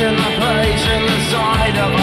in the place inside of